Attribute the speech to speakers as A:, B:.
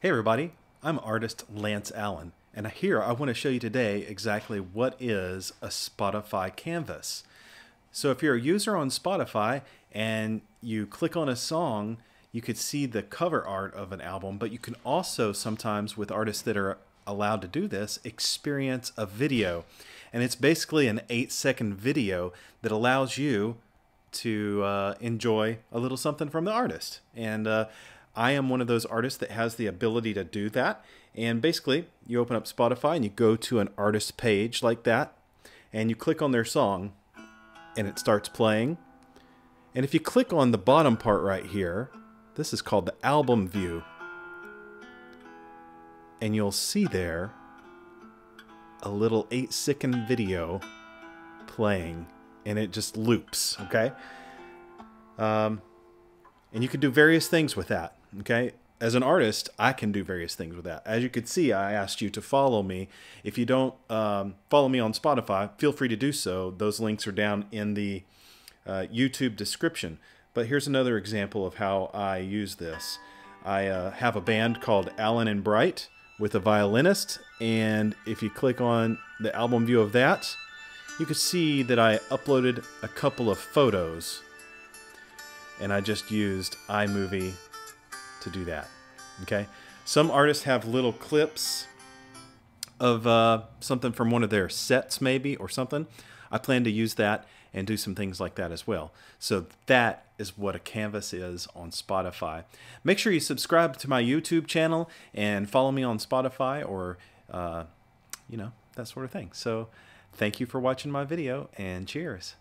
A: Hey everybody, I'm artist Lance Allen, and here I want to show you today exactly what is a Spotify canvas. So if you're a user on Spotify and you click on a song, you could see the cover art of an album, but you can also sometimes, with artists that are allowed to do this, experience a video. And it's basically an eight second video that allows you to uh, enjoy a little something from the artist. And uh, I am one of those artists that has the ability to do that. And basically, you open up Spotify and you go to an artist page like that, and you click on their song, and it starts playing. And if you click on the bottom part right here, this is called the album view. And you'll see there a little eight second video playing, and it just loops, okay? Um, and you can do various things with that. Okay. As an artist, I can do various things with that. As you could see, I asked you to follow me. If you don't um, follow me on Spotify, feel free to do so. Those links are down in the uh, YouTube description. But here's another example of how I use this. I uh, have a band called Allen and Bright with a violinist, and if you click on the album view of that, you can see that I uploaded a couple of photos, and I just used iMovie to do that. Okay. Some artists have little clips of uh, something from one of their sets, maybe, or something. I plan to use that and do some things like that as well. So that is what a canvas is on Spotify. Make sure you subscribe to my YouTube channel and follow me on Spotify or, uh, you know, that sort of thing. So thank you for watching my video and cheers.